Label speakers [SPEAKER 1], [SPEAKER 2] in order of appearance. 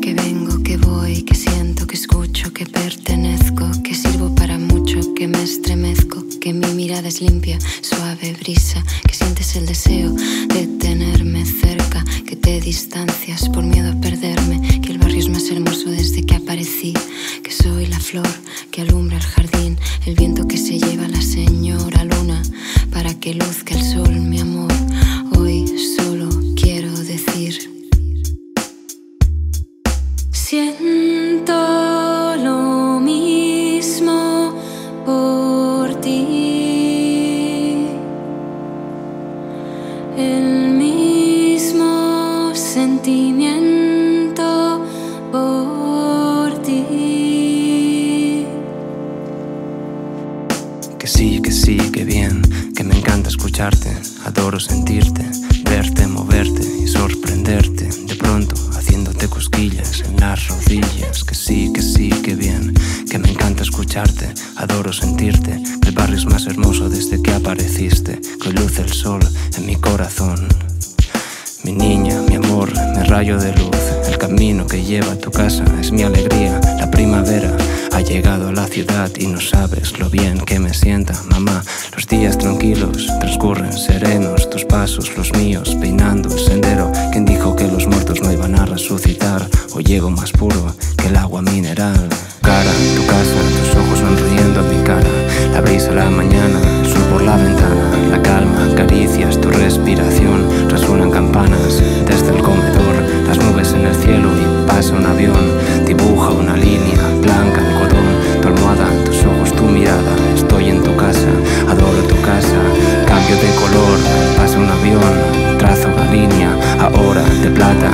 [SPEAKER 1] que vengo, que voy, que siento, que escucho, que pertenezco, que sirvo para mucho, que me estremezco, que mi mirada es limpia, suave brisa, que sientes el deseo de tenerme cerca, que te distancias por miedo a perderme, que el barrio es más hermoso desde que aparecí, que soy la flor que alumbra el jardín, el viento que se lleva la señora luna, para que luzca el sol, mi amor. Sentimiento por ti.
[SPEAKER 2] Que sí, que sí, que bien, que me encanta escucharte, adoro sentirte, verte, moverte y sorprenderte. De pronto, haciéndote cosquillas en las rodillas. Que sí, que sí, que bien, que me encanta escucharte, adoro sentirte. Que el barrio es más hermoso desde que apareciste, que luce el sol en mi corazón. Mi niña, mi amor, mi rayo de luz, el camino que lleva a tu casa es mi alegría. La primavera ha llegado a la ciudad y no sabes lo bien que me sienta, mamá. Los días tranquilos transcurren serenos, tus pasos, los míos, peinando el sendero. ¿Quién dijo que los muertos no iban a resucitar? Hoy llego más puro que el agua mineral. Cara, tu casa, tus ojos sonriendo a mi cara. La brisa, la mañana, el sol por la ventana. desde el comedor, las nubes en el cielo y pasa un avión, dibuja una línea blanca, algodón, tu almohada, tus ojos, tu mirada, estoy en tu casa, adoro tu casa, cambio de color, pasa un avión, trazo la línea, ahora de plata,